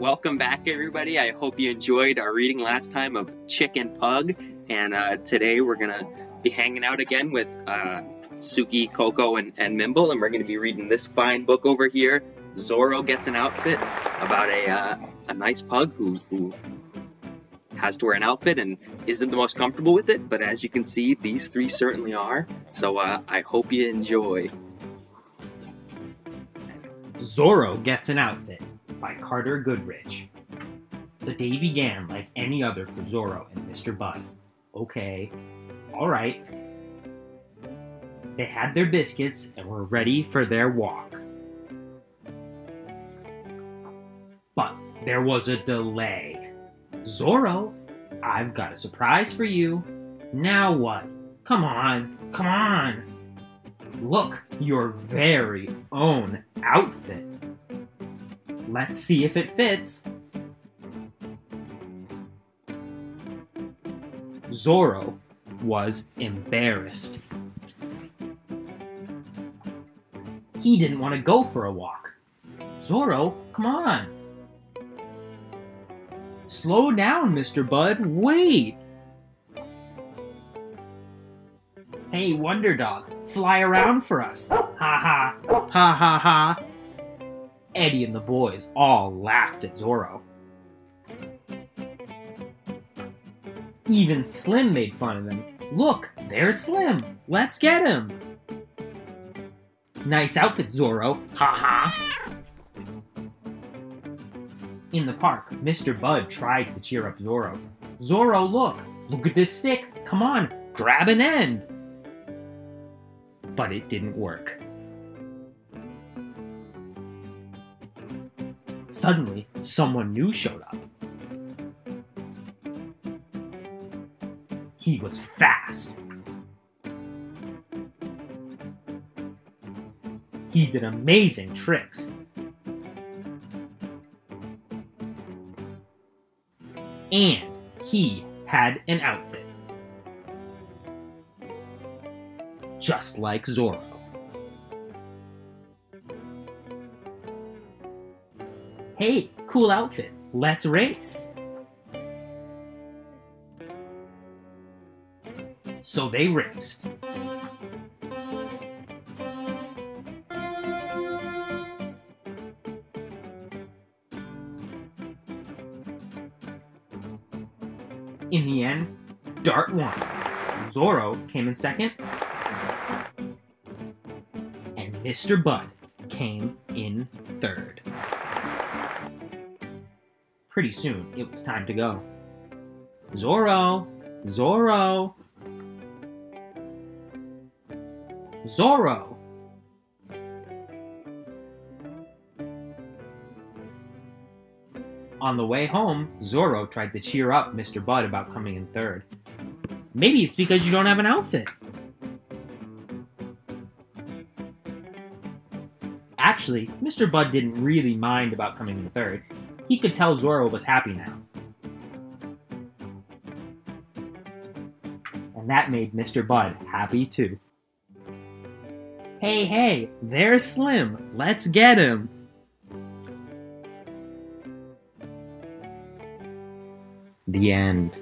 welcome back, everybody. I hope you enjoyed our reading last time of Chick and Pug, and uh, today we're gonna be hanging out again with uh, Suki, Coco, and, and Mimble, and we're gonna be reading this fine book over here. Zorro gets an outfit about a uh, a nice pug who who has to wear an outfit and isn't the most comfortable with it, but as you can see, these three certainly are. So uh, I hope you enjoy. Zorro Gets an Outfit by Carter Goodrich. The day began like any other for Zorro and Mr. Bud. Okay, alright. They had their biscuits and were ready for their walk. But there was a delay. Zorro, I've got a surprise for you. Now what? Come on, come on. Look, your very own outfit. Let's see if it fits. Zorro was embarrassed. He didn't want to go for a walk. Zorro, come on. Slow down, Mr. Bud. Wait. Hey, Wonder Dog, fly around for us. Ha ha. Ha ha ha. Eddie and the boys all laughed at Zorro. Even Slim made fun of him. Look, there's Slim. Let's get him. Nice outfit, Zorro. Ha ha. In the park, Mr. Bud tried to cheer up Zorro. Zorro, look. Look at this stick. Come on, grab an end. But it didn't work. Suddenly, someone new showed up. He was fast. He did amazing tricks. And he had an outfit. Just like Zorro. Hey, cool outfit. Let's race. So they raced. In the end, Dart won. Zorro came in second. And Mr. Bud came in third. Pretty soon, it was time to go. Zorro! Zorro! Zorro! On the way home, Zorro tried to cheer up Mr. Bud about coming in third. Maybe it's because you don't have an outfit. Actually, Mr. Bud didn't really mind about coming in third. He could tell Zorro was happy now. And that made Mr. Bud happy too. Hey, hey, there's Slim. Let's get him. The end.